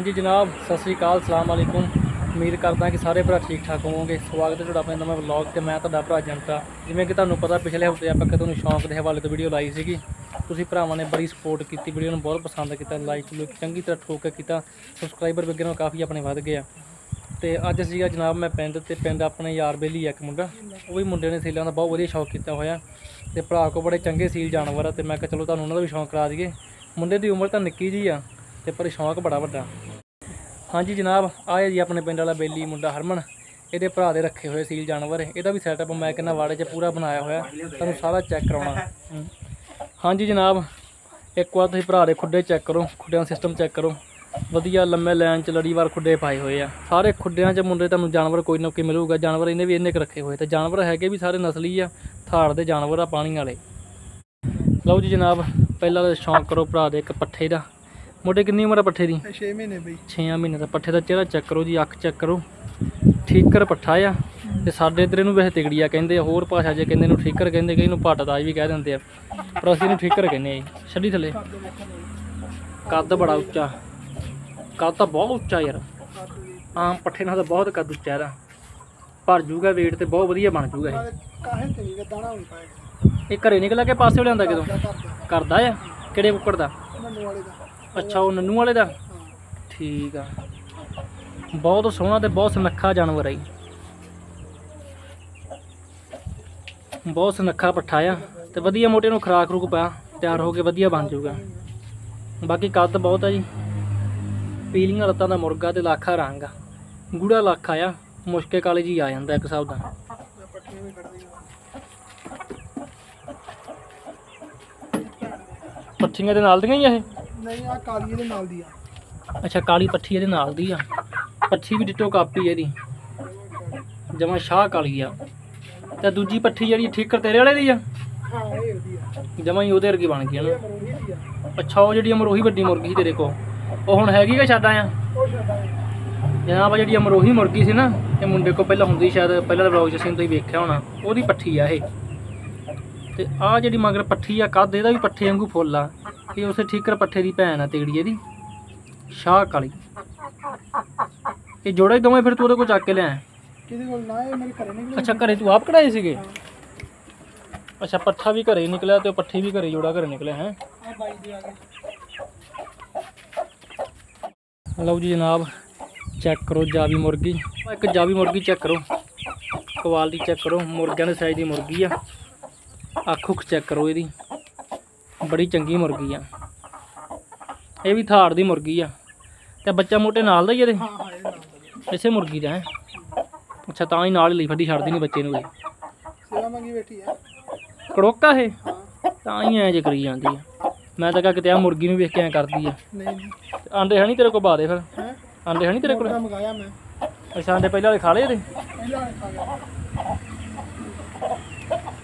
ਹਾਂਜੀ ਜਨਾਬ, ਸਤਿ ਸ੍ਰੀ ਅਕਾਲ ਸਲਾਮ ਵਾਲੇਕੁਮ ਉਮੀਦ ਕਰਦਾ ਕਿ ਸਾਰੇ ਭਰਾ ਠੀਕ ਠਾਕ ਹੋਵੋਗੇ। ਸਵਾਗਤ ਹੈ ਤੁਹਾਡਾ ਆਪਣੇ ਨਵੇਂ ਵਲੌਗ ਤੇ, ਮੈਂ ਤੁਹਾਡਾ ਭਰਾ ਜਨਤਾ। ਜਿਵੇਂ ਕਿ ਤੁਹਾਨੂੰ ਪਤਾ, ਪਿਛਲੇ ਹਫ਼ਤੇ ਆਪਾਂ ਕਿ ਤੁਹਾਨੂੰ ਸ਼ੌਂਕ ਦੇ ਹਵਾਲੇ ਤੋਂ ਵੀਡੀਓ ਲਾਈ ਸੀਗੀ। ਤੁਸੀਂ ਭਰਾਵਾਂ ਨੇ ਬੜੀ ਸਪੋਰਟ ਕੀਤੀ ਵੀਡੀਓ ਨੂੰ ਬਹੁਤ ਪਸੰਦ ਕੀਤਾ ਲਾਈਕ ਲੁੱਕ ਚੰਗੀ ਤਰ੍ਹਾਂ ਠੋਕ ਕੇ ਕੀਤਾ ਸਬਸਕ੍ਰਾਈਬਰ ਵਗੈਰਾ ਕਾਫੀ ਆਪਣੇ ਵੱਧ ਗਏ ਆ। ਤੇ ਅੱਜ ਸੀਗਾ ਜਨਾਬ ਮੈਂ ਪਿੰਡ ਤੇ, ਪਿੰਡ ਆਪਣੇ ਯਾਰ ਬੇਲੀ ਆ ਇੱਕ ਮੁੰਡਾ। ਉਹ ਵੀ ਮੁੰਡੇ ਨੇ ਸੀਲਾਂ ਦਾ ਬਹੁਤ ਵਧੀਆ ਸ਼ੌਕ ਕੀਤਾ ਹੋਇਆ। ਤੇ ਭਰਾ ਕੋ ਬੜੇ ਚੰਗੇ ਸੀਲ ਜਾਨਵਰ ਆ, ਤੇ ਮੈਂ ਕਿਹਾ ਚਲੋ ਤੁਹਾਨੂੰ ਉਹਨਾਂ ਦਾ ਵੀ ਸ਼ੌਂਕ ਕਰਾ ਦਈਏ। ਮੁੰਡੇ ਦੀ ਉਮਰ ਤਾਂ ਨਿੱਕੀ ਜੀ ਆ, ਤੇ ਪਰ ਸ਼ੌਂਕ ਬੜਾ ਵੱਡਾ। ਹਾਂਜੀ ਜਨਾਬ ਆਏ ਜੀ ਆਪਣੇ ਪਿੰਡ ਵਾਲਾ ਬੇਲੀ ਮੁੰਡਾ ਹਰਮਨ। ਇਹਦੇ ਭਰਾ ਦੇ ਰੱਖੇ ਹੋਏ ਸੀਲ ਜਾਨਵਰ। ਇਹਦਾ ਵੀ ਸੈਟਅਪ ਮੈਂ ਕਹਿੰਦਾ ਵਾੜੇ 'ਚ ਪੂਰਾ ਬਣਾਇਆ ਹੋਇਆ। ਤੁਹਾਨੂੰ ਸਾਰਾ ਚੈੱਕ ਕਰਾਉਣਾ। ਹਾਂਜੀ ਜਨਾਬ, ਇੱਕ ਵਾਰ ਤੁਸੀਂ ਭਰਾ ਦੇ ਖੁੱਡੇ ਚੈੱਕ ਕਰੋ। ਖੁੱਡਿਆਂ ਦਾ ਸਿਸਟਮ ਚੈੱਕ ਕਰੋ। ਵਧੀਆ ਲੰਮੇ ਲਾਈਨ 'ਚ ਲੜੀਵਾਰ ਖੁੱਡੇ ਪਾਏ ਹੋਏ ਆ। ਸਾਰੇ ਖੁੱਡਿਆਂ 'ਚ ਮੁੰਡੇ ਤੁਹਾਨੂੰ ਜਾਨਵਰ ਕੋਈ ਨਾ ਕੋਈ ਮਿਲੂਗਾ। ਜਾਨਵਰ ਇਹਨੇ ਵੀ ਇੰਨੇ ਕੁ ਰੱਖੇ ਹੋਏ ਤੇ ਜਾਨਵਰ ਹੈਗੇ ਵੀ ਸਾਰੇ ਨਸਲੀ ਆ। ਥਾੜ ਦੇ ਜਾਨਵਰ ਆ, ਪਾਣੀ ਵਾਲੇ। ਲਓ ਜੀ ਜਨਾਬ, ਪਹਿਲਾਂ ਤਾਂ ਸ਼ੌਂਕ ਕਰੋ ਭਰਾ ਦੇ ਇੱਕ ਪੱਠੇ ਦਾ। ਮੁੰਡੇ ਕਿੰਨੀ ਉਮਰ ਆ ਪੱਠੇ ਦੀ? 6 ਮਹੀਨੇ ਬਈ। 6 ਮਹੀਨੇ ਦਾ ਪੱਠੇ ਦਾ ਚਿਹਰਾ ਚੈੱਕ ਕਰੋ ਜੀ ਅੱਖ ਚੈੱਕ ਕਰੋ। ਠੀਕਰ ਪੱਠਾ ਆ ਤੇ ਸਾਡੇ ਇਧਰ ਇਹਨੂੰ ਵੈਸੇ ਤਿਗੜੀਆ ਕਹਿੰਦੇ ਆ ਹੋਰ ਭਾਸ਼ਾ 'ਚ ਕਹਿੰਦੇ ਇਹਨੂੰ ਠੀਕਰ ਕਹਿੰਦੇ ਕਈ ਨੂੰ ਪੱਟ ਦਾਜ ਵੀ ਕਹਿ ਦਿੰਦੇ ਆ। ਪਰ ਅਸੀਂ ਇਹਨੂੰ ਠੀਕਰ ਕਹਿੰਦੇ ਆ ਜੀ। ਛੱਡੀ ਥੱਲੇ। ਕੱਦ ਬੜਾ ਉੱਚਾ। ਕੱਦ ਤਾਂ ਬਹੁਤ ਉੱਚਾ ਯਾਰ। ਆਮ ਪੱਠੇ ਨਾਲ ਤਾਂ ਬਹੁਤ ਕੱਦ ਉੱਚਾ ਇਹਦਾ। ਭਰ ਜੂਗਾ weight ਤੇ ਬਹੁਤ ਵਧੀਆ ਬਣ ਜੂਗਾ ਇਹ। ਕਾਹੇ ਤੇ ਦਾਣਾ ਪਾਏਗਾ ਇਹ ਘਰੇ ਨਿਕਲ ਕੇ ਪਾਸੇ ਲਿਆਂਦਾ ਕਿਦੋਂ? ਕਰਦਾ ਆ? ਕਿਹੜੇ ਕੁੱਕੜ ਦਾ? ਮੰਨੂ ਵਾਲੇ ਦਾ। ਅੱਛਾ, ਉਹ ਨੰਨੂ ਵਾਲੇ ਦਾ? ਠੀਕ ਆ। ਬਹੁਤ ਸੋਹਣਾ ਤੇ ਬਹੁਤ ਸੁਨੱਖਾ ਜਾਨਵਰ ਹੈ ਬਹੁਤ ਸੁਨੱਖਾ ਪੱਠਾ ਆ ਤੇ ਵਧੀਆ ਮੋਟੇ ਨੂੰ ਖਰਾਕ ਰੂਕ ਪਾ, ਤਿਆਰ ਹੋ ਕੇ ਵਧੀਆ ਬਣ ਜਾਊਗਾ। ਬਾਕੀ ਕੱਦ ਬਹੁਤ ਆ ਜੀ। ਪੀਲੀਆਂ ਲੱਤਾਂ ਦਾ ਮੁਰਗਾ ਤੇ ਲਾਖਾ ਰੰਗ ਆ। ਗੂੜਾ ਲਾਖਾ ਆ ਮੁਸ਼ਕੇ ਕਾਲੇ ਜੀ ਆ ਜਾਂਦਾ ਇੱਕ ਹਿਸਾਬ ਦਾ। ਪੱਠੀਆਂ ਦੇ ਨਾਲ ਦੀਆਂ ਹੀ ਆ ਇਹ? ਨਹੀਂ ਆ ਕਾਲੀ ਦੇ ਨਾਲ ਦੀ ਆ। ਅੱਛਾ ਕਾਲੀ ਪੱਠੀ ਇਹਦੇ ਨਾਲ ਦੀ ਆ। ਪੱਠੀ ਵੀ ਡਿੱਟੋ ਕਾਪੀ ਇਹਦੀ। ਜਮਾ ਸ਼ਾਹ ਕਾਲੀ ਆ। ਤੇ ਦੂਜੀ ਪੱਠੀ ਜਿਹੜੀ ਠੀਕਰ ਤੇਰੇ ਵਾਲੇ ਦੀ ਆ? ਹਾਂ ਇਹ ਉਹਦੀ ਆ। ਜਮਾ ਹੀ ਉਹਦੇ ਵਰਗੀ ਬਣ ਗਈ ਨਾ। ਆ। ਅੱਛਾ ਉਹ ਜਿਹੜੀ ਅਮਰੋਹੀ ਵੱਡੀ ਮੁਰਗੀ ਸੀ ਤੇਰੇ ਕੋ ਉਹ ਹੁਣ ਹੈਗੀ ਕਿ ਉਹ ਛੱਡਾ ਜਨਾਬ ਜਿਹੜੀ ਅਮਰੋਹੀ ਮੁਰਗੀ ਸੀ ਨਾ ਇਹ ਮੁੰਡੇ ਕੋ ਪਹਿਲਾਂ ਹੁੰਦੀ ਸ਼ਾਇਦ ਪਹਿਲਾਂ ਦੇ ਵਲੌਗ 'ਚ ਤੁਸੀਂ ਵੇਖਿਆ ਹੋਣਾ। ਉਹਦੀ ਪੱਠੀ ਆ ਇਹ। ਤੇ ਆਹ ਜਿਹੜੀ ਮਗਰ ਪੱਠੀ ਆ ਕੱਦ ਇਹਦਾ ਵੀ ਪੱਠੇ ਵਾਂਗੂ ਫੁੱਲ ਆ। ਇਹ ਉਸੇ ਠੀਕਰ ਪੱਠੇ ਦੀ ਭੈਣ ਆ ਤੇੜੀ ਇਹਦੀ ਸ਼ਾਹ ਕਾਲੀ ਇਹ ਜੋੜੇ ਦੋਵੇਂ ਫਿਰ ਤੂੰ ਉਹਦੇ ਕੋਲ ਚੱਕ ਕੇ ਲਿਆ ਕਿਹਦੇ ਕੋਲ? ਨਾ ਇਹ ਮੇਰੇ ਘਰੇ ਨਿਕਲੇ। ਅੱਛਾ ਘਰੇ ਤੂੰ ਆਪ ਕਢਾਏ ਸੀਗੇ? ਅੱਛਾ ਪੱਠਾ ਵੀ ਘਰੇ ਨਿਕਲਿਆ ਤੇ ਉਹ ਪੱਠੀ ਵੀ ਘਰੇ ਜੋੜਾ ਘਰੇ ਨਿਕਲਿਆ ਹੈ? ਆ ਬਾਈ ਦੇ ਆ ਗਏ। ਲਓ ਜੀ ਜਨਾਬ ਚੈੱਕ ਕਰੋ ਜਾਵੀ ਮੁਰਗੀ। ਆਹ ਇੱਕ ਜਾਵੀ ਮੁਰਗੀ ਚੈੱਕ ਕਰੋ। ਕੁਆਲਿਟੀ ਚੈੱਕ ਕਰੋ ਮੁਰਗਿਆਂ ਦੇ ਸਾਈਜ਼ ਦੀ ਮੁਰਗੀ ਆ। ਅੱਖ ਉੱਖ ਚੈੱਕ ਕਰੋ ਇਹਦੀ। ਬੜੀ ਚੰਗੀ ਮੁਰਗੀ ਆ। ਇਹ ਵੀ ਥਾੜ ਦੀ ਮੁਰਗੀ ਆ। ਤੇ ਬੱਚਾ ਮੋਟੇ ਨਾਲ ਦਾ ਹੀ ਇਹਦੇ? ਇਸੇ ਮੁਰਗੀ ਦਾ ਹੈ। ਅੱਛਾ ਤਾਂ ਹੀ ਨਾਲ ਹੀ ਲਈ ਫੱਡੀ ਛੱਡਦੀ ਨਹੀਂ ਬੱਚੇ ਨੂੰ ਇਹ। ਸੇਵਾ ਮੰਗੀ ਬੈਠੀ ਆ। ਕੜੋਕਾ ਇਹ? ਹਾਂ। ਤਾਂ ਹੀ ਐਂ ਜੇ ਕਰੀ ਜਾਂਦੀ ਆ। ਮੈਂ ਤਾਂ ਕਿਹਾ ਕਿਤੇ ਆ ਮੁਰਗੀ ਨੂੰ ਵੇਖ ਕੇ ਐਂ ਕਰਦੀ ਆ। ਨਹੀਂ ਆਂਡੇ ਹੈ ਨਹੀਂ ਤੇਰੇ ਕੋਲ ਪਾ ਦੇ ਫਿਰ ਆਂਡੇ ਹੈ ਨਹੀਂ ਤੇਰੇ ਕੋਲ? ਮੰਗਾਇਆ ਮੈਂ। ਅੱਛਾ ਆਂਡੇ ਪਹਿਲਾਂ ਵਾਲੇ ਖਾ ਲਏ ਇਹਦੇ? ਪਹਿਲਾਂ ਨੇ ਖਾ ਗਿਆ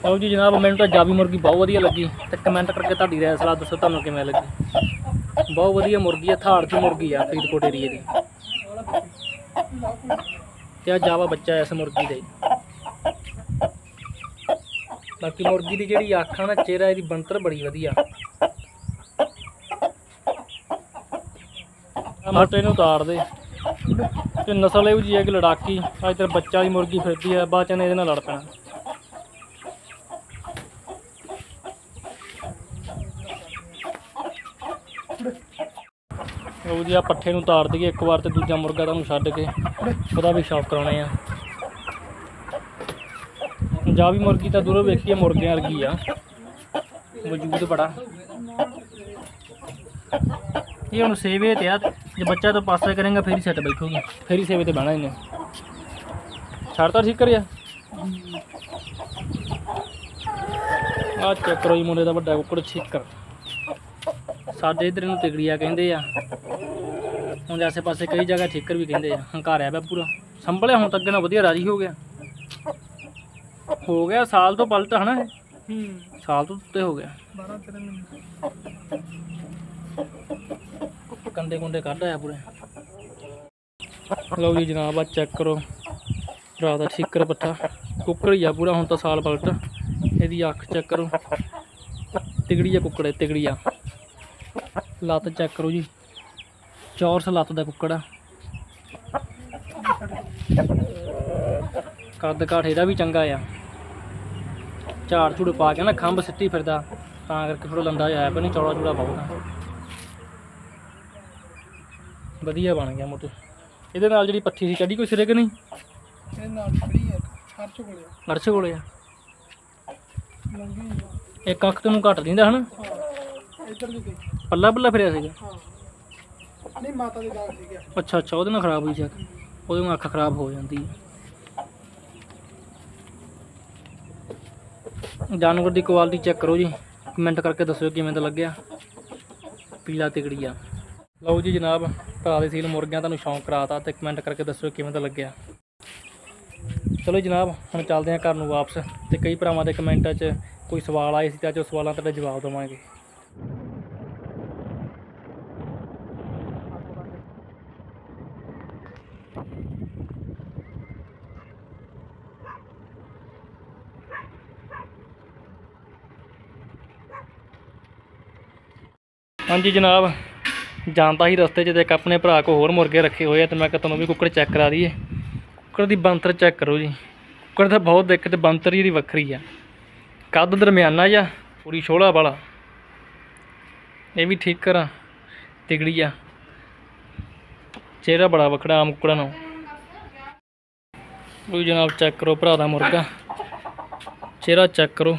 ਲਓ ਜੀ ਜਨਾਬ, ਮੈਨੂੰ ਤਾਂ ਜਾਵੀ ਮੁਰਗੀ ਬਹੁਤ ਵਧੀਆ ਲੱਗੀ। ਤੇ ਕਮੈਂਟ ਕਰਕੇ ਤੁਹਾਡੀ ਰਾਏ ਸਲਾਹ ਦੱਸੋ, ਤੁਹਾਨੂੰ ਕਿਵੇਂ ਲੱਗੀ? ਬਹੁਤ ਵਧੀਆ ਮੁਰਗੀ ਆ ਥਾੜ ਦੀ ਮੁਰਗੀ ਆ, ਫਰੀਦਕੋਟ ਏਰੀਏ ਦੀ। ਤੇ ਆ ਜਾਵਾ ਬੱਚਾ ਇਸ ਮੁਰਗੀ ਦੇ। ਬਾਕੀ ਮੁਰਗੀ ਦੀ ਜਿਹੜੀ ਅੱਖ ਆ ਨਾ, ਚਿਹਰਾ, ਇਹਦੀ ਬਣਤਰ ਬੜੀ ਵਧੀਆ। ਮਟੇ ਨੂੰ ਉਤਾਰ ਦੇ। ਤੇ ਨਸਲ ਇਹੋ ਜੀ ਹੈ ਕਿ ਲੜਾਕੀ, ਅੱਜ ਤੇ ਬੱਚਾ ਦੀ ਮੁਰਗੀ ਫਿਰਦੀ ਹੈ ਬਾਅਦ ਚ ਇਹਦੇ ਨਾਲ ਲੜ ਪੈਣਾ। ਉਹ ਜੀ ਆ ਪੱਠੇ ਨੂੰ ਤਾਰ ਦਈਏ ਇੱਕ ਵਾਰ ਤੇ ਦੂਜਾ ਮੁਰਗਾ ਤੁਹਾਨੂੰ ਛੱਡ ਕੇ ਉਹਦਾ ਵੀ ਸ਼ੌਕ ਕਰਾਉਣੇ ਆ। ਪੰਜਾਬੀ ਮੁਰਗੀ ਤਾਂ ਦੂਰੋਂ ਵੇਖੀਏ ਮੁਰਗਿਆਂ ਵਰਗੀ ਆ। ਵਜੂਦ ਬੜਾ। ਇਹ ਹੁਣ ਸੇਵੇ ਤੇ ਆ ਜੇ ਬੱਚਾ ਤੋਂ ਪਾਸੇ ਕਰੇਗਾ ਫੇਰ ਹੀ ਸੈੱਟ ਬੈਠੂਗੀ। ਫੇਰ ਹੀ ਸੇਵੇ ਤੇ ਬਹਿਣਾ ਇਹਨੇ। ਛੱਡਤਾ ਠੀਕ ਕਰਿਆ। ਆ ਚੈੱਕ ਕਰੋ ਜੀ ਮੁੰਡੇ ਦਾ ਵੱਡਾ ਕੁੱਕੜ ਛਿੱਕਰ। ਸਾਡੇ ਇਧਰ ਨੂੰ ਤਿਗੜੀਆ ਕਹਿੰਦੇ ਆ। ਹੁਣ ਆਸੇ ਪਾਸੇ ਕਈ ਜਗ੍ਹਾ ਠੇਕਰ ਵੀ ਕਹਿੰਦੇ ਆ। ਹੰਕਾਰਿਆ ਪਿਆ ਪੂਰਾ। ਸੰਭਲਿਆ ਹੁਣ ਤੱਕ ਅੱਗੇ ਨਾਲ ਵਧੀਆ ਰਾਜੀ ਹੋ ਗਿਆ। ਹੋ ਗਿਆ ਸਾਲ ਤੋਂ ਪਲਟ ਹਨਾ? ਹੂੰ। ਸਾਲ ਤੋਂ ਉੱਤੇ ਹੋ ਗਿਆ। 12 13 ਮਹੀਨੇ। ਕੰਡੇ ਕੁੰਡੇ ਕੱਢ ਆਇਆ ਪੂਰੇ। ਲਓ ਜੀ ਜਨਾਬ ਆ ਚੈੱਕ ਕਰੋ। ਭਰਾ ਦਾ ਠੀਕਰ ਪੱਠਾ। ਕੁੱਕੜ ਹੀ ਆ ਪੂਰਾ ਹੁਣ ਤਾਂ ਸਾਲ ਪਲਟ। ਇਹਦੀ ਅੱਖ ਚੈੱਕ ਕਰੋ। ਤਿਗੜੀ ਆ ਕੁੱਕੜ ਹੈ ਤਿਗੜੀ ਆ ਲੱਤ ਚੈੱਕ ਕਰੋ ਜੀ। ਚੌਰਸ ਲੱਤ ਦਾ ਕੁੱਕੜ ਆ। ਕੱਦ ਕਾਠ ਇਹਦਾ ਵੀ ਚੰਗਾ ਆ। ਝਾੜ ਝੂੜ ਪਾ ਕੇ ਨਾ ਖੰਭ ਸਿੱਟੀ ਫਿਰਦਾ ਤਾਂ ਕਰਕੇ ਥੋੜਾ ਲੰਦਾ ਜਿਹਾ ਪਰ ਨਹੀਂ ਚੌੜਾ ਚੂੜਾ ਬਹੁਤ ਆ। ਵਧੀਆ ਬਣ ਗਿਆ ਮੋਟੂ ਇਹਦੇ ਨਾਲ ਜਿਹੜੀ ਪੱਠੀ ਸੀ ਕੱਢੀ ਕੋਈ ਸਿਰੇ ਕਿ ਨਹੀਂ? ਇਹ ਨਾਲ ਖੜੀ ਹੈ ਖਰਚ ਕੋਲੇ ਅਰਸ਼ ਕੋਲੇ ਆ। ਇੱਕ ਅੱਖ ਤੈਨੂੰ ਘੱਟ ਦਿੰਦਾ ਹਨ? ਇੱਧਰ ਵੀ ਗਈ ਪੱਲਾ ਪੱਲਾ ਫਿਰਿਆ ਸੀਗਾ? ਹਾਂ। ਨਹੀਂ ਮਾਤਾ ਦੇ ਦਾਗ ਸੀਗਾ ਅੱਛਾ ਅੱਛਾ ਉਹਦੇ ਨਾਲ ਖਰਾਬ ਹੋਈ ਚੱਕ। ਉਹਦੇ ਨਾਲ ਅੱਖ ਖਰਾਬ ਹੋ ਜਾਂਦੀ ਹੈ। ਜਾਨਵਰ ਦੀ ਕੁਆਲਿਟੀ ਚੈੱਕ ਕਰੋ ਜੀ। ਕਮੈਂਟ ਕਰਕੇ ਦੱਸਿਓ ਕਿਵੇਂ ਦਾ ਲੱਗਿਆ। ਪੀਲਾ ਤਿਗੜੀਆ। ਲਓ ਜੀ ਜਨਾਬ ਭਰਾ ਦੇ ਸੀਲ ਮੁਰਗਿਆਂ ਤੁਹਾਨੂੰ ਸ਼ੌਂਕ ਕਰਾਤਾ ਤੇ ਕਮੈਂਟ ਕਰਕੇ ਦੱਸਿਓ ਕਿਵੇਂ ਦਾ ਲੱਗਿਆ। ਚਲੋ ਜਨਾਬ ਹੁਣ ਚੱਲਦੇ ਹਾਂ ਘਰ ਨੂੰ ਵਾਪਸ ਤੇ ਕਈ ਭਰਾਵਾਂ ਦੇ ਕਮੈਂਟਾਂ 'ਚ ਕੋਈ ਸਵਾਲ ਆਏ ਸੀ ਤੇ ਅੱਜ ਉਹ ਸਵਾਲਾਂ ਦਾ ਜਵਾਬ ਦੇਵਾਂਗੇ। ਹਾਂਜੀ ਜਨਾਬ ਜਾਂਦਾ ਹੀ ਰਸਤੇ 'ਚ ਤੇ ਇੱਕ ਆਪਣੇ ਭਰਾ ਕੋ ਹੋਰ ਮੁਰਗੇ ਰੱਖੇ ਹੋਏ ਆ ਤੇ ਮੈਂ ਕਿਹਾ ਤੁਹਾਨੂੰ ਵੀ ਕੁੱਕੜ ਚੈੱਕ ਕਰਾ ਦਈਏ। ਕੁੱਕੜ ਦੀ ਬੰਤਰ ਚੈੱਕ ਕਰੋ ਜੀ। ਕੁੱਕੜ ਤਾਂ ਬਹੁਤ ਦਿੱਕਤ ਤੇ ਬੰਤਰ ਹੀ ਵੱਖਰੀ ਆ। ਕੱਦ ਦਰਮਿਆਨਾ ਜਾਂ ਪੂਰੀ ਛੋਲਾ ਵਾਲਾ। ਇਹ ਵੀ ਠੀਕ ਕਰਾਂ। ਤਿਗੜੀ ਆ। ਚਿਹਰਾ ਬੜਾ ਵੱਖਰਾ ਆਮ ਕੁੱਕੜਾਂ ਨੂੰ। ਉਹ ਜਨਾਬ ਚੈੱਕ ਕਰੋ ਭਰਾ ਦਾ ਮੁਰਗਾ। ਚਿਹਰਾ ਚੈੱਕ ਕਰੋ।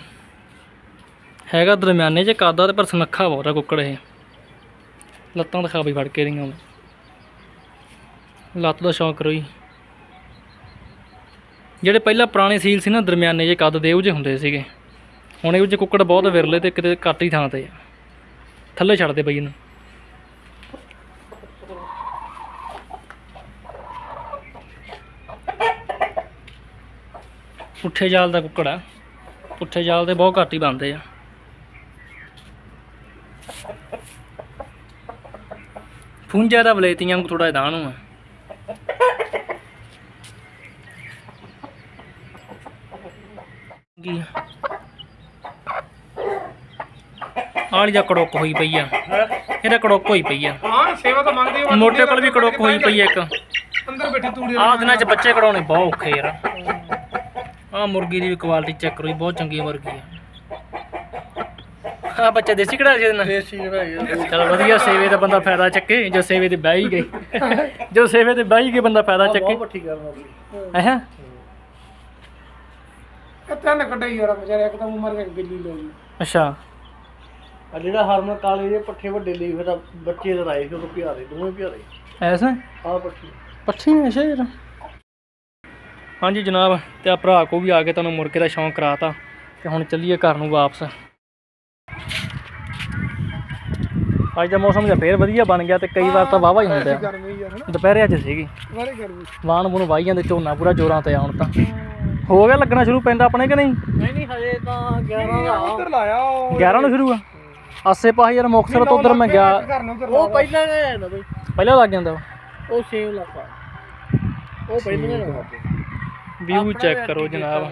ਹੈਗਾ ਦਰਮਿਆਨੇ 'ਚ ਕਾਦਾ ਤੇ ਪਰ ਸੁਨੱਖਾ ਬਹੁਤ ਆ ਕੁੱਕੜ ਇਹ। ਲੱਤਾਂ ਦਿਖਾ ਬਈ ਫੜ ਕੇ ਰਹੀਆਂ ਲੱਤ ਦਾ ਸ਼ੌਂਕ ਕਰੋ ਜੀ। ਜਿਹੜੇ ਪਹਿਲਾਂ ਪੁਰਾਣੇ ਸੀਲ ਸੀ ਨਾ, ਦਰਮਿਆਨੇ ਜੇ ਕੱਦ, ਦੇ ਉਹ ਜਿਹੇ ਹੁੰਦੇ ਸੀਗੇ। ਹੁਣ ਇਹੋ ਜਿਹੇ ਕੁੱਕੜ ਬਹੁਤ ਵਿਰਲੇ ਤੇ ਕਿਤੇ ਘੱਟ ਹੀ ਥਾਂ ਤੇ ਆ। ਥੱਲੇ ਛੱਡਦੇ ਬਈ ਇਹਨੂੰ। ਪੁੱਠੇ ਜਾਲ ਦਾ ਕੁੱਕੜ ਆ। ਪੁੱਠੇ ਜਾਲ ਦੇ ਬਹੁਤ ਘੱਟ ਹੀ ਬਣਦੇ ਆ। ਫੁੰਜਾ ਦਾ ਬਲੇਤੀਆਂ ਨੂੰ ਥੋੜਾ ਇਦਾਂ ਨੂੰ ਆ ਕੀ ਆਲੀ ਦਾ ਕੜੋਕ ਹੋਈ ਪਈ ਆ। ਇਹਦਾ ਕੜੋਕ ਹੋਈ ਪਈ ਆ। ਹਾਂ ਸੇਵਾ ਤਾਂ ਮੰਗਦੇ ਹੋ ਮੋਟੇ ਕੋਲ ਵੀ ਕੜੋਕ ਹੋਈ ਪਈ ਆ ਇੱਕ। ਅੰਦਰ ਬੈਠੀ ਤੂੜੀ ਆਹ ਦਿਨਾਂ 'ਚ ਬੱਚੇ ਕਢਾਉਣੇ ਬਹੁਤ ਔਖੇ ਯਾਰ। ਆਹ ਮੁਰਗੀ ਦੀ ਵੀ ਕੁਆਲਿਟੀ ਚੈੱਕ ਕਰੋ ਜੀ ਬਹੁਤ ਚੰਗੀ ਮੁਰਗੀ ਆ। ਆਹ ਬੱਚਾ ਦੇਸੀ ਕਢਾ ਸੀ ਇਹਦੇ ਨਾਲ? ਦੇਸੀ ਜਿਹੜਾ ਚਲ ਵਧੀਆ ਸੇਵੇ ਦਾ ਬੰਦਾ ਫਾਇਦਾ ਚੱਕੇ ਜੋ ਸੇਵੇ ਤੇ ਬਹਿ ਹੀ ਗਈ ਜੋ ਸੇਵੇ ਤੇ ਬਹਿ ਹੀ ਗਈ ਬੰਦਾ ਫਾਇਦਾ ਚੱਕੇ। ਪੱਠੀ ਕਰਨਾ ਹੈ? ਇਹ ਤਿੰਨ ਕੱਢੇ ਯਾਰ ਵਿਚਾਰੇ ਇੱਕਦਮ ਉਮਰ ਦੇ ਬਿੱਲੀ ਲੋ ਜੀ। ਅੱਛਾ। ਆ ਜਿਹੜਾ ਹਰਮਨ ਕਾਲੇ ਦੇ ਪੱਠੇ ਵੱਡੇ ਲਈ ਫਿਰ ਬੱਚੇ ਲੜਾਏ ਕਿਉਂ ਪਿਆਰੇ ਦੋਵੇਂ ਪਿਆਰੇ। ਐਸਾ ਆਹ ਪੱਠੀ। ਪੱਠੀ ਨੇ ਯਾਰ। ਹਾਂਜੀ ਜਨਾਬ ਤੇ ਆ ਭਰਾ ਕੋ ਵੀ ਆ ਕੇ ਤੁਹਾਨੂੰ ਮੁਰਗੇ ਦਾ ਸ਼ੌਂਕ ਕਰਾਤਾ ਤੇ ਹੁਣ ਚੱਲੀਏ ਘਰ ਨੂੰ ਵਾਪਸ। ਅੱਜ ਦਾ ਮੌਸਮ ਜਿਹਾ ਫੇਰ ਵਧੀਆ ਬਣ ਗਿਆ ਤੇ ਕਈ ਵਾਰ ਤਾਂ ਵਾਵਾ ਹੀ ਹੁੰਦਾ ਆ। ਗਰਮੀ ਯਾਰ ਹਨਾ ਦੁਪਹਿਰੇ ਅੱਜ ਸੀਗੀ। ਵਾਰੇ ਗਰਮੀ ਵਾਣ ਬੁਣ ਵਾਈ ਜਾਂਦੇ ਝੋਨਾ ਪੂਰਾ ਜੋਰਾਂ ਤੇ ਆਉਣ ਤਾਂ। ਹੋ ਗਿਆ ਲੱਗਣਾ ਸ਼ੁਰੂ ਪੈਂਦਾ ਆਪਣੇ ਕਿ ਨਹੀਂ? ਨਹੀਂ ਨਹੀਂ ਹਜੇ ਤਾਂ 11 ਦਾ। ਉਧਰ ਲਾਇਆ ਉਹ। 11 ਨੂੰ ਸ਼ੁਰੂ ਆ? ਆਸੇ ਪਾਸੇ ਯਾਰ ਮੁਕਤਸਰ ਤੋਂ ਉਧਰ ਮੈਂ ਗਿਆ। ਉਹ ਪਹਿਲਾਂ ਗਏ ਨਾ ਬਈ। ਪਹਿਲਾਂ ਲੱਗ ਜਾਂਦਾ ਉਹ ਸੇਮ ਲੱਗਾ ਉਹ ਪਹਿਲਾਂ ਨਾ ਵਿਊ ਚੈੱਕ ਕਰੋ ਜਨਾਬ।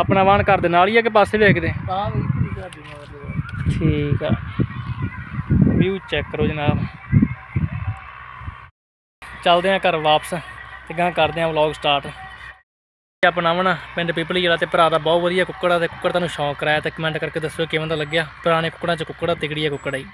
ਆਪਣਾ ਵਾਣ ਘਰ ਦੇ ਨਾਲ ਹੀ ਆ ਕਿ ਪਾਸੇ ਵੀ ਕੀ ਠੀਕ ਆ। ਵਿਊ ਚੈੱਕ ਕਰੋ ਜਨਾਬ। ਚੱਲਦੇ ਆ ਘਰ ਵਾਪਸ ਤੇ ਗਾਂ ਕਰਦੇ ਆ ਵਲੌਗ ਸਟਾਰਟ ਆਪਣਾ ਵਣਾ ਪਿੰਡ ਪੀਪਲੀ ਜਿਹੜਾ ਤੇ ਭਰਾ ਦਾ ਬਹੁਤ ਵਧੀਆ ਕੁੱਕੜ ਆ ਤੇ ਕੁੱਕੜ ਤੁਹਾਨੂੰ ਸ਼ੌਂਕ ਕਰਾਇਆ ਤੇ ਕਮੈਂਟ ਕਰਕੇ ਦੱਸਿਓ ਕਿਵੇਂ ਦਾ ਲੱਗਿਆ। ਪੁਰਾਣੇ ਕੁੱਕੜਾਂ ਚ ਕੁੱਕੜਾ ਤਿਗੜੀ ਹੈ ਕੁੱਕੜਾ ਹੀ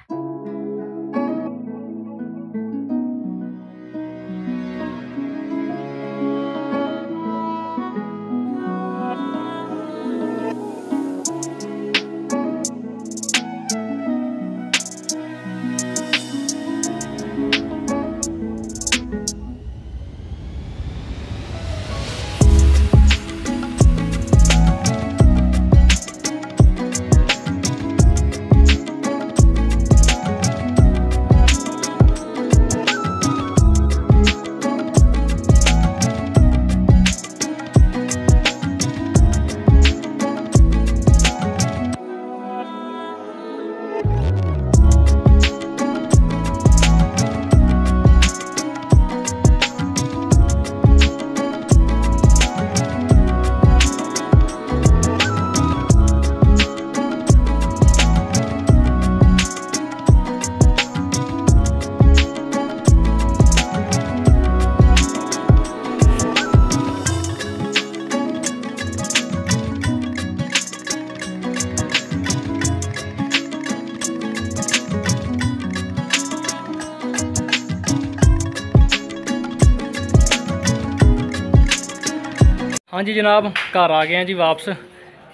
ਹਾਂਜੀ ਜਨਾਬ, ਘਰ ਆ ਗਏ ਆ ਜੀ ਵਾਪਸ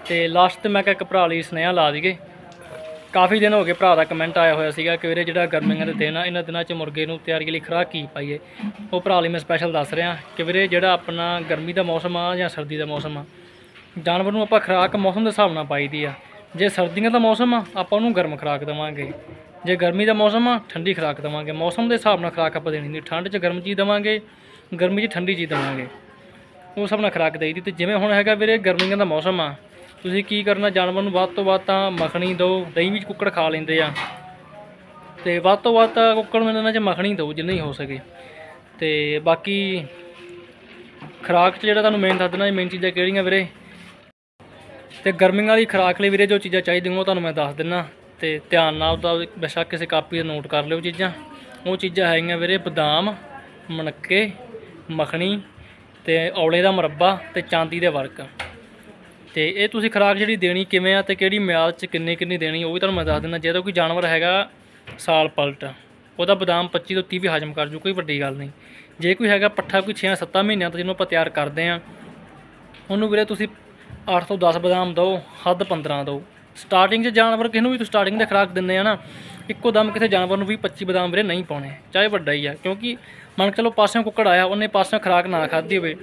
ਤੇ ਲਾਸਟ ਤੇ ਮੈਂ ਕਿਹਾ ਇੱਕ ਭਰਾ ਲਈ ਸੁਨੇਹਾ ਲਾ ਦਈਏ। ਕਾਫੀ ਦਿਨ ਹੋ ਗਏ ਭਰਾ ਦਾ ਕਮੈਂਟ ਆਇਆ ਹੋਇਆ ਸੀਗਾ ਕਿ ਵੀਰੇ ਜਿਹੜਾ ਗਰਮੀਆਂ ਦੇ ਦਿਨ ਆ, ਇਹਨਾਂ ਦਿਨਾਂ 'ਚ ਮੁਰਗੇ ਨੂੰ ਤਿਆਰੀ ਲਈ ਖੁਰਾਕ ਕੀ ਪਾਈਏ? ਉਹ ਭਰਾ ਲਈ ਮੈਂ ਸਪੈਸ਼ਲ ਦੱਸ ਰਿਹਾ ਕਿ ਵੀਰੇ ਜਿਹੜਾ ਆਪਣਾ ਗਰਮੀ ਦਾ ਮੌਸਮ ਆ ਜਾਂ ਸਰਦੀ ਦਾ ਮੌਸਮ ਆ, ਜਾਨਵਰ ਨੂੰ ਆਪਾਂ ਖੁਰਾਕ ਮੌਸਮ ਦੇ ਹਿਸਾਬ ਨਾਲ ਪਾਈਦੀ ਆ। ਜੇ ਸਰਦੀਆਂ ਦਾ ਮੌਸਮ ਆ, ਆਪਾਂ ਉਹਨੂੰ ਗਰਮ ਖੁਰਾਕ ਦੇਵਾਂਗੇ। ਜੇ ਗਰਮੀ ਦਾ ਮੌਸਮ ਆ, ਠੰਡੀ ਖੁਰਾਕ ਦੇਵਾਂਗੇ। ਮੌਸਮ ਦੇ ਹਿਸਾਬ ਨਾਲ ਖੁਰਾਕ ਆਪਾਂ ਦੇਣੀ ਨਹੀਂ, ਠੰਡ 'ਚ ਗਰਮ ਚੀਜ਼ ਦੇਵਾਂਗੇ, ਗਰਮੀ 'ਚ ਠੰਡੀ ਚੀਜ਼ ਦੇਵਾਂਗੇ। ਉਹ ਸਭ ਨਾਲ ਖੁਰਾਕ ਦੇਈਦੀ ਤੇ ਜਿਵੇਂ ਹੁਣ ਹੈਗਾ ਵੀਰੇ ਗਰਮੀਆਂ ਦਾ ਮੌਸਮ ਆ, ਤੁਸੀਂ ਕੀ ਕਰਨਾ, ਜਾਨਵਰ ਨੂੰ ਵੱਧ ਤੋਂ ਵੱਧ ਤਾਂ ਮੱਖਣੀ ਦਿਓ, ਦਹੀਂ ਵਿੱਚ ਕੁੱਕੜ ਖਾ ਲੈਂਦੇ ਆ। ਤੇ ਵੱਧ ਤੋਂ ਵੱਧ ਤਾਂ ਕੁੱਕੜ ਨੂੰ ਇਹਨਾਂ 'ਚ ਮੱਖਣੀ ਦਿਓ, ਜਿੰਨਾ ਹੀ ਹੋ ਸਕੇ। ਤੇ ਬਾਕੀ ਖੁਰਾਕ 'ਚ ਜਿਹੜਾ ਤੁਹਾਨੂੰ ਮੇਨ ਦੱਸ ਦੇਣਾ ਮੇਨ ਚੀਜ਼ਾਂ ਕਿਹੜੀਆਂ ਵੀਰੇ? ਤੇ ਗਰਮੀਆਂ ਵਾਲੀ ਖੁਰਾਕ ਲਈ ਵੀਰੇ ਜੋ ਚੀਜ਼ਾਂ ਚਾਹੀਦੀਆਂ, ਉਹ ਤੁਹਾਨੂੰ ਮੈਂ ਦੱਸ ਦਿੰਨਾ। ਤੇ ਧਿਆਨ ਨਾਲ ਉਹਦਾ ਬੇਸ਼ੱਕ ਕਿਸੇ ਕਾਪੀ ਤੇ ਨੋਟ ਕਰ ਲਿਓ ਚੀਜ਼ਾਂ। ਉਹ ਚੀਜ਼ਾਂ ਹੈਗੀਆਂ ਵੀਰੇ ਬਦਾਮ, ਮਣਕੇ, ਮੱਖਣੀ ਤੇ ਔਲੇ ਦਾ ਮੁਰੱਬਾ ਤੇ ਚਾਂਦੀ ਦੇ ਵਰਕ। ਤੇ ਇਹ ਤੁਸੀਂ ਖੁਰਾਕ ਜਿਹੜੀ ਦੇਣੀ ਕਿਵੇਂ ਆ ਤੇ ਕਿਹੜੀ ਮਿਆਦ ਚ ਕਿੰਨੀ ਕਿੰਨੀ ਦੇਣੀ, ਉਹ ਵੀ ਤੁਹਾਨੂੰ ਮੈਂ ਦੱਸ ਦਿੰਦਾ। ਜਦੋਂ ਕੋਈ ਜਾਨਵਰ ਹੈਗਾ ਸਾਲ ਪਲਟ, ਉਹਦਾ ਬਦਾਮ 25 ਤੋਂ 30 ਵੀ ਹਜਮ ਕਰ ਜੂ, ਕੋਈ ਵੱਡੀ ਗੱਲ ਨਹੀਂ। ਜੇ ਕੋਈ ਹੈਗਾ ਪੱਠਾ ਕੋਈ 6-7 ਮਹੀਨਿਆਂ ਤੋਂ ਜਿਹਨੂੰ ਆਪਾਂ ਤਿਆਰ ਕਰਦੇ ਆ, ਉਹਨੂੰ ਵੀਰੇ ਤੁਸੀਂ 8 ਤੋਂ 10 ਬਦਾਮ ਦਿਓ, ਹੱਦ 15 ਦਿਓ। ਸਟਾਰਟਿੰਗ 'ਚ ਜਾਨਵਰ ਕਿਸ ਨੂੰ ਵੀ ਤੁਸੀਂ ਸਟਾਰਟਿੰਗ ਦੇ ਖੁਰਾਕ ਦਿੰਦੇ ਆ ਨਾ, ਇੱਕੋ ਦਮ ਕਿਸੇ ਜਾਨਵਰ ਨੂੰ ਵੀ 25 ਬਦਾਮ ਵੀਰੇ ਨਹੀਂ ਪਾਉਣੇ, ਚਾਹੇ ਵੱਡਾ ਹੀ ਆ, ਕਿਉਂਕਿ ਮੰਨ ਕੇ ਚਲੋ ਪਾਸਿਓਂ ਕੁੱਕੜ ਆਇਆ, ਉਹਨੇ ਪਾਸਿਓਂ ਖੁਰਾਕ ਨਾ ਖਾਧੀ ਹੋਵੇ,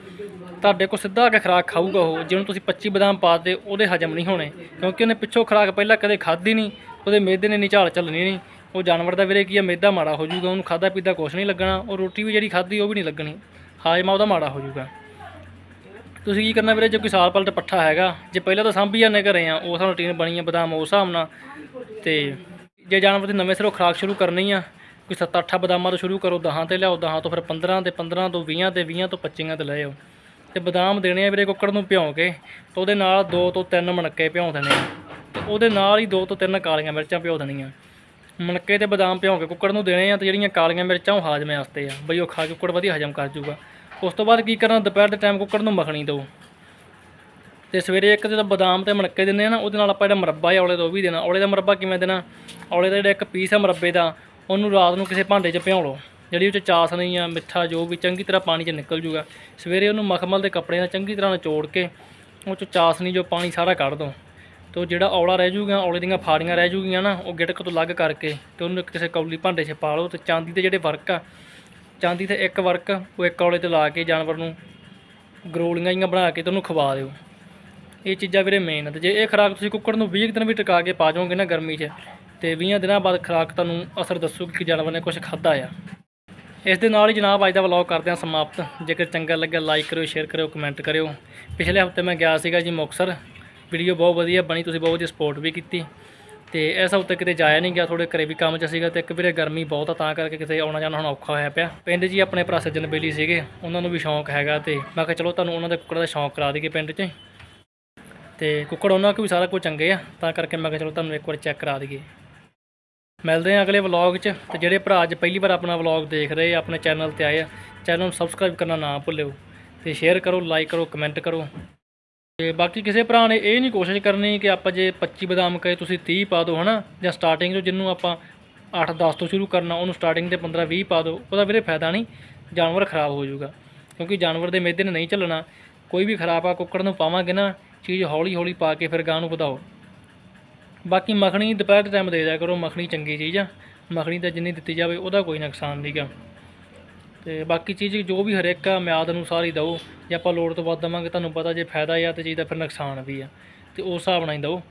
ਤੁਹਾਡੇ ਕੋਲ ਸਿੱਧਾ ਆ ਕੇ ਖੁਰਾਕ ਖਾਊਗਾ ਉਹ, ਜਿਹਨੂੰ ਤੁਸੀਂ 25 ਬਦਾਮ ਪਾ ਦੇ ਉਹਦੇ ਹਜਮ ਨਹੀਂ ਹੋਣੇ, ਕਿਉਂਕਿ ਉਹਨੇ ਪਿੱਛੋਂ ਖੁਰਾਕ ਪਹਿਲਾਂ ਕਦੇ ਖਾਧੀ ਨਹੀਂ, ਉਹਦੇ ਮੇਦੇ ਨੇ ਨਹੀਂ ਝਾਲ ਚੱਲਣੀ ਨਹੀਂ, ਉਹ ਜਾਨਵਰ ਦਾ ਵੀਰੇ ਕੀ ਆ, ਮੇਦਾ ਮਾੜਾ ਹੋ ਜਾਊਗਾ, ਉਹਨੂੰ ਖਾਦਾ ਪੀਦਾ ਕੁਛ ਨਹੀਂ ਲੱਗਣਾ, ਉਹ ਰੋਟੀ ਵੀ ਜਿਹੜੀ ਖਾਧੀ ਉਹ ਵੀ ਨਹੀਂ ਲੱਗਣੀ, ਹਾਜ਼ਮਾ ਉਹਦਾ ਮਾੜਾ ਹੋ ਜਾਊਗਾ। ਤੁਸੀਂ ਕੀ ਕਰਨਾ ਵੀਰੇ, ਜੇ ਕੋਈ ਸਾਲ ਪਲਟ ਪੱਠਾ ਹੈਗਾ, ਜੇ ਪਹਿਲਾਂ ਤਾਂ ਸਾਂਭੀ ਜਾਂਦੇ ਘਰੇ ਆ, ਉਹ ਸਾਨੂੰ ਰੂਟੀਨ ਬਣੀ ਆ, ਬਦਾਮ ਉਸ ਹਿਸਾਬ ਨਾਲ, ਤੇ ਜੇ ਜਾਨਵਰ ਦੀ ਨਵੇਂ ਸਿਰੋਂ ਖੁਰਾਕ ਸ਼ੁਰੂ ਕਰਨੀ ਆ ਕੋਈ 7-8 ਬਦਾਮਾਂ ਤੋਂ ਸ਼ੁਰੂ ਕਰੋ 10 ਤੇ ਲਿਆਓ 10 ਤੋਂ ਫਿਰ 15 ਤੇ 15 ਤੋਂ 20 ਤੇ 20 ਤੋਂ 25 ਤੇ ਲੈ ਆਓ। ਤੇ ਬਦਾਮ ਦੇਣੇ ਆ ਵੀਰੇ ਕੁੱਕੜ ਨੂੰ ਭਿਉਂ ਕੇ, ਤੇ ਉਹਦੇ ਨਾਲ 2 ਤੋਂ 3 ਮਣਕੇ ਭਿਉਂ ਦੇਣੇ ਆ। ਤੇ ਉਹਦੇ ਨਾਲ ਹੀ 2 ਤੋਂ 3 ਕਾਲੀਆਂ ਮਿਰਚਾਂ ਭਿਉਂ ਦੇਣੀਆਂ। ਮਣਕੇ ਤੇ ਬਦਾਮ ਭਿਉਂ ਕੇ ਕੁੱਕੜ ਨੂੰ ਦੇਣੇ ਆ ਤੇ ਜਿਹੜੀਆਂ ਕਾਲੀਆਂ ਮਿਰਚਾਂ ਉਹ ਹਾਜ਼ਮੇ ਵਾਸਤੇ ਆ। ਬਈ ਉਹ ਖਾ ਕੇ ਕੁੱਕੜ ਵਧੀਆ ਹਜਮ ਕਰ ਜੂਗਾ। ਉਸ ਤੋਂ ਬਾਅਦ ਕੀ ਕਰਨਾ ਦੁਪਹਿਰ ਦੇ ਟਾਈਮ ਕੁੱਕੜ ਨੂੰ ਮੱਖਣੀ ਦਿਓ। ਤੇ ਸਵੇਰੇ ਇੱਕ ਜਦੋਂ ਬਦਾਮ ਤੇ ਮਣਕੇ ਦਿੰਦੇ ਆ ਨਾ, ਉਹਦੇ ਨਾਲ ਆਪਾਂ ਜਿਹੜਾ ਮੁਰੱਬਾ ਹੈ ਔਲੇ ਤੋਂ ਉਹ ਵੀ ਦੇਣਾ। ਔਲੇ ਦਾ ਮੁਰੱਬਾ ਕਿਵੇਂ ਦੇਣਾ? ਔਲੇ ਦਾ ਜਿਹੜਾ ਇੱਕ ਪੀਸ ਹੈ ਮੁਰੱਬੇ ਦਾ ਉਹਨੂੰ ਰਾਤ ਨੂੰ ਕਿਸੇ ਭਾਂਡੇ 'ਚ ਭਿਉਂ ਲਓ। ਜਿਹੜੀ ਉਹ 'ਚ ਚਾਸਣੀ ਆ, ਮਿੱਠਾ ਜੋ ਵੀ, ਚੰਗੀ ਤਰ੍ਹਾਂ ਪਾਣੀ 'ਚ ਨਿਕਲ ਜੂਗਾ। ਸਵੇਰੇ ਉਹਨੂੰ ਮਖਮਲ ਦੇ ਕੱਪੜੇ ਨਾਲ ਚੰਗੀ ਤਰ੍ਹਾਂ ਨਿਚੋੜ ਕੇ ਉਹ 'ਚ ਚਾਸਣੀ ਜੋ ਪਾਣੀ ਸਾਰਾ ਕੱਢ ਦੋ। ਤੇ ਉਹ ਜਿਹੜਾ ਔਲਾ ਰਹਿ ਜੂਗਾ, ਔਲੇ ਦੀਆਂ ਫਾੜੀਆਂ ਰਹਿ ਜੂਗੀਆਂ ਨਾ, ਉਹ ਗਿਟਕ ਤੋਂ ਅਲੱਗ ਕਰਕੇ ਤੇ ਉਹਨੂੰ ਕਿਸੇ ਕੌਲੀ ਭਾਂਡੇ 'ਚ ਪਾ ਲਓ ਤੇ ਚਾਂਦੀ ਦੇ ਜਿਹੜੇ ਵਰਕ ਆ, ਚਾਂਦੀ ਤੇ ਇੱਕ ਵਰਕ, ਉਹ ਇੱਕ ਔਲੇ ਤੇ ਲਾ ਕੇ ਜਾਨਵਰ ਨੂੰ ਗਰੋਲੀਆਂ ਜਿਹੀਆਂ ਬਣਾ ਕੇ ਤੇ ਉਹਨੂੰ ਖਵਾ ਦਿਓ। ਇਹ ਚੀਜ਼ਾਂ ਵੀਰੇ ਮੇਨ ਤੇ ਜੇ ਇਹ ਖੁਰਾਕ ਤੁਸੀਂ ਕੁੱਕੜ ਨੂੰ 20 ਕੁ ਦਿਨ ਵੀ ਟਿਕਾ ਕੇ ਪਾ ਜਾਓਗੇ ਨਾ ਗਰਮੀ 'ਚ ਤੇ 20 ਦਿਨਾਂ ਬਾਅਦ ਖੁਰਾਕ ਤੁਹਾਨੂੰ ਅਸਰ ਦੱਸੂਗੀ ਕਿ ਜਾਨਵਰ ਨੇ ਕੁਝ ਖਾਦਾ ਆ। ਇਸ ਦੇ ਨਾਲ ਹੀ ਜਨਾਬ ਅੱਜ ਦਾ ਵਲੌਗ ਕਰਦੇ ਹਾਂ ਸਮਾਪਤ। ਜੇਕਰ ਚੰਗਾ ਲੱਗਿਆ ਲਾਈਕ ਕਰਿਓ ਸ਼ੇਅਰ ਕਰਿਓ ਕਮੈਂਟ ਕਰਿਓ। ਪਿਛਲੇ ਹਫ਼ਤੇ ਮੈਂ ਗਿਆ ਸੀਗਾ ਜੀ ਮੁਕਤਸਰ। ਵੀਡੀਓ ਬਹੁਤ ਵਧੀਆ ਬਣੀ, ਤੁਸੀਂ ਬਹੁਤ ਵਧੀਆ ਸਪੋਰਟ ਵੀ ਕੀਤੀ। ਤੇ ਇਸ ਹਫ਼ਤੇ ਕਿਤੇ ਜਾਇਆ ਨਹੀਂ ਗਿਆ ਥੋੜੇ ਘਰੇ ਵੀ ਕੰਮ 'ਚ ਸੀਗਾ ਤੇ ਇੱਕ ਵੀਰੇ ਗਰਮੀ ਬਹੁਤ ਆ, ਤਾਂ ਕਰਕੇ ਕਿਤੇ ਆਉਣਾ ਜਾਣਾ ਹੁਣ ਔਖਾ ਹੋਇਆ ਪਿਆ। ਪਿੰਡ ਜੀ ਆਪਣੇ ਭਰਾ ਸੱਜਣ ਬੇਲੀ ਸੀਗੇ, ਉਹਨਾਂ ਨੂੰ ਵੀ ਸ਼ੌਂਕ ਹੈਗਾ ਤੇ ਮੈਂ ਕਿਹਾ ਚਲੋ ਤੁਹਾਨੂੰ ਉਹਨਾਂ ਦੇ ਕੁੱਕੜ ਦਾ ਸ਼ੌਂਕ ਕਰਾ ਦਈਏ ਪਿੰਡ 'ਚ। ਤੇ ਕੁੱਕੜ ਉਹਨਾਂ ਕੋਲ ਵੀ ਸਾਰਾ ਕੁਝ ਚੰਗੇ ਆ, ਤਾਂ ਕਰਕੇ ਮੈਂ ਕਿਹਾ ਚਲੋ ਤੁਹਾਨੂੰ ਇੱਕ ਵਾਰ ਚੈੱਕ ਕਰਾ ਦਈਏ। ਮਿਲਦੇ ਹਾਂ ਅਗਲੇ ਵਲੌਗ 'ਚ। ਤੇ ਜਿਹੜੇ ਭਰਾ ਅੱਜ ਪਹਿਲੀ ਵਾਰ ਆਪਣਾ ਵਲੌਗ ਦੇਖ ਰਹੇ ਆ, ਆਪਣੇ ਚੈਨਲ ਤੇ ਆਏ ਆ, ਚੈਨਲ ਨੂੰ ਸਬਸਕ੍ਰਾਈਬ ਕਰਨਾ ਨਾ ਭੁੱਲਿਓ ਤੇ ਸ਼ੇਅਰ ਕਰੋ ਲਾਈਕ ਕਰੋ ਕਮੈਂਟ ਕਰੋ। ਤੇ ਬਾਕੀ ਕਿਸੇ ਭਰਾ ਨੇ ਇਹ ਨਹੀਂ ਕੋਸ਼ਿਸ਼ ਕਰਨੀ ਕਿ ਆਪਾਂ ਜੇ 25 ਬਦਾਮ ਕਹੇ ਤੁਸੀਂ 30 ਪਾ ਦਿਓ, ਹਨਾ? ਜਾਂ ਸਟਾਰਟਿੰਗ ਤੋਂ ਜਿਹਨੂੰ ਆਪਾਂ 8-10 ਤੋਂ ਸ਼ੁਰੂ ਕਰਨਾ, ਉਹਨੂੰ ਸਟਾਰਟਿੰਗ ਤੇ 15-20 ਪਾ ਦਿਓ, ਉਹਦਾ ਵੀਰੇ ਫਾਇਦਾ ਨਹੀਂ, ਜਾਨਵਰ ਖਰਾਬ ਹੋ ਜਾਊਗਾ। ਕਿਉਂਕਿ ਜਾਨਵਰ ਦੇ ਮੇਦੇ ਨੇ ਨਹੀਂ ਚੱਲਣਾ, ਕੋਈ ਵੀ ਖਰਾਬ ਆ, ਕੁੱਕੜ ਨੂੰ ਪਾਵਾਂਗੇ ਨਾ, ਚੀਜ਼ ਹੌਲੀ ਹੌਲੀ ਪਾ ਕੇ ਫਿਰ ਗਾਂ ਨੂੰ ਵਧਾਓ। ਬਾਕੀ ਮੱਖਣੀ ਦੁਪਹਿਰ ਦੇ ਟਾਈਮ ਦੇ ਦਿਆ ਕਰੋ, ਮੱਖਣੀ ਚੰਗੀ ਚੀਜ਼ ਆ। ਮੱਖਣੀ ਤਾਂ ਜਿੰਨੀ ਦਿੱਤੀ ਜਾਵੇ, ਉਹਦਾ ਕੋਈ ਨੁਕਸਾਨ ਨਹੀਂਗਾ ਤੇ ਬਾਕੀ ਚੀਜ਼ ਜੋ ਵੀ ਹਰੇਕ ਆ ਮਿਆਦ ਅਨੁਸਾਰ ਹੀ ਦਿਓ ਜੇ ਆਪਾਂ ਲੋੜ ਤੋਂ ਵੱਧ ਦੇਵਾਂਗੇ, ਤੁਹਾਨੂੰ ਪਤਾ ਜੇ ਫਾਇਦਾ ਆ, ਤੇ ਚੀਜ਼ ਦਾ ਫਿਰ ਨੁਕਸਾਨ ਵੀ ਆ। ਤੇ ਉਸ ਹਿਸਾਬ ਨਾਲ ਹੀ ਦਿਓ